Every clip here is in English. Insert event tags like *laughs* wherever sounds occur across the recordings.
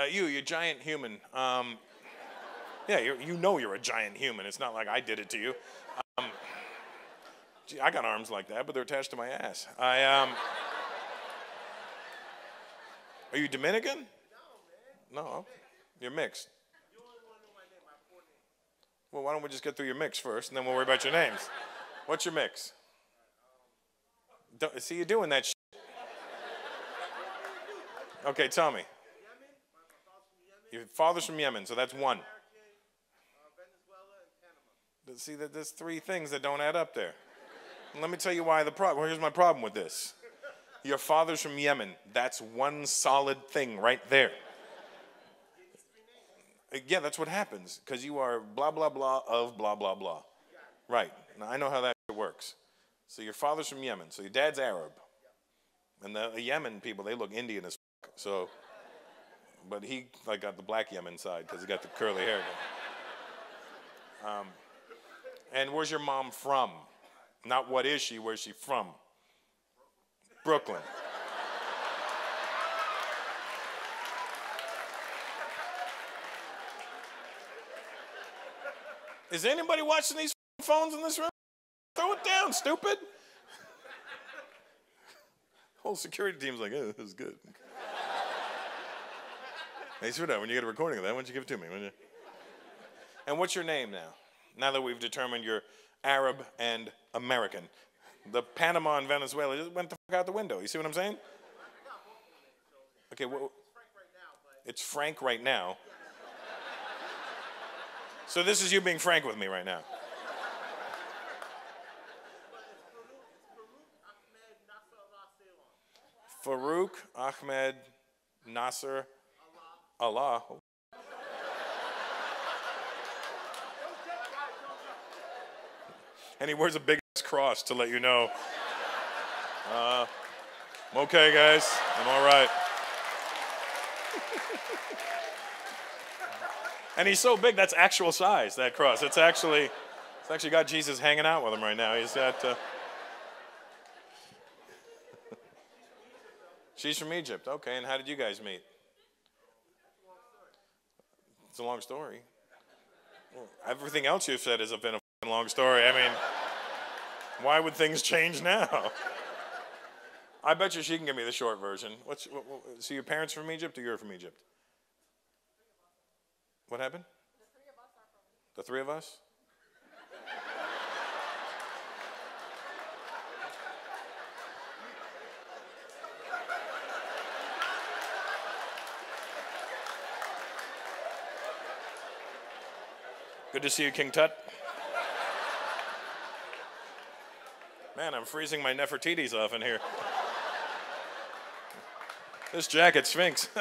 Uh, you, you giant human. Um, yeah, you you know you're a giant human. It's not like I did it to you. Um, gee, I got arms like that, but they're attached to my ass. I um. Are you Dominican? No, okay. You're mixed. Well, why don't we just get through your mix first, and then we'll worry about your names. What's your mix? Don't, see, you're doing that. Shit. Okay, tell me. Your father's from Yemen, so that's one. See, that there's three things that don't add up there. Let me tell you why the problem. Here's my problem with this. Your father's from Yemen. That's one solid thing right there. Uh, yeah, that's what happens because you are blah blah blah of blah blah blah. Right. Now I know how that works. So your father's from Yemen. So your dad's Arab, and the Yemen people they look Indian as fuck. So, but he like got the black Yemen side because he got the curly hair. Um, and where's your mom from? Not what is she? Where's she from? Brooklyn. Is anybody watching these phones in this room? Throw it down, stupid. Whole security team's like, oh, this is good. Hey, sweetheart, when you get a recording of that, why don't you give it to me? And what's your name now? Now that we've determined you're Arab and American. The Panama and Venezuela just went the fuck out the window. You see what I'm saying? Okay, well, it's Frank right now. So this is you being frank with me right now. Farouk Ahmed Nasser Allah. and he wears a big cross to let you know. Uh, I'm okay, guys. I'm all right. and he's so big, that's actual size, that cross. It's actually, it's actually got Jesus hanging out with him right now. He's got. Uh, *laughs* She's from Egypt. Okay, and how did you guys meet? A long story. Well, everything else you've said has been a long story. I mean, why would things change now? I bet you she can give me the short version. What's, what, what, so your parents from Egypt or you're from Egypt? What happened? The three of us? Good to see you, King Tut. Man, I'm freezing my Nefertiti's off in here. this jacket sphinx. *laughs*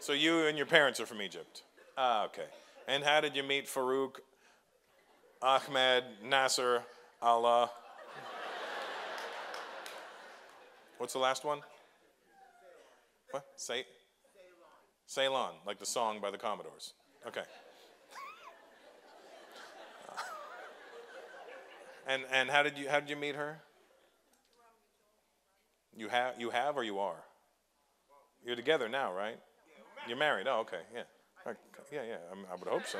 so you and your parents are from Egypt. Ah, okay. And how did you meet Farouk, Ahmed, Nasser, Allah? What's the last one? What? Say. Ceylon, like the song by the Commodores. Okay. Uh, and and how did you how did you meet her? You have you have or you are? You're together now, right? You're married. Oh, okay, yeah, yeah, yeah. I, I would hope so.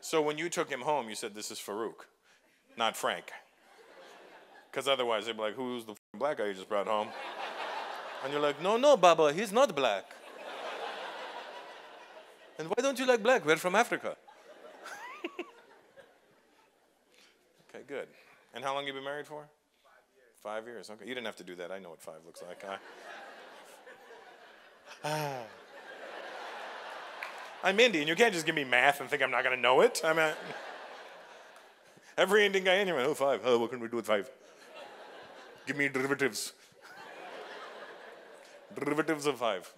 So when you took him home, you said this is Farouk, not Frank, because otherwise they'd be like, "Who's the black guy you just brought home?" And you're like, "No, no, Baba, he's not black." And why don't you like black? We're from Africa. *laughs* okay, good. And how long you been married for? Five years. Five years. Okay. You didn't have to do that. I know what five looks like. I, ah. *sighs* I'm Indian. You can't just give me math and think I'm not going to know it. I mean, every Indian guy in here, oh, five. Oh, what can we do with five? Give me derivatives. *laughs* derivatives of five.